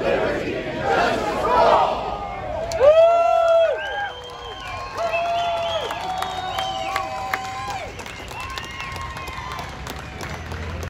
Amen.